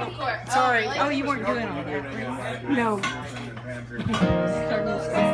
Of course. Sorry. Oh, really? Oh, you weren't doing all that. No.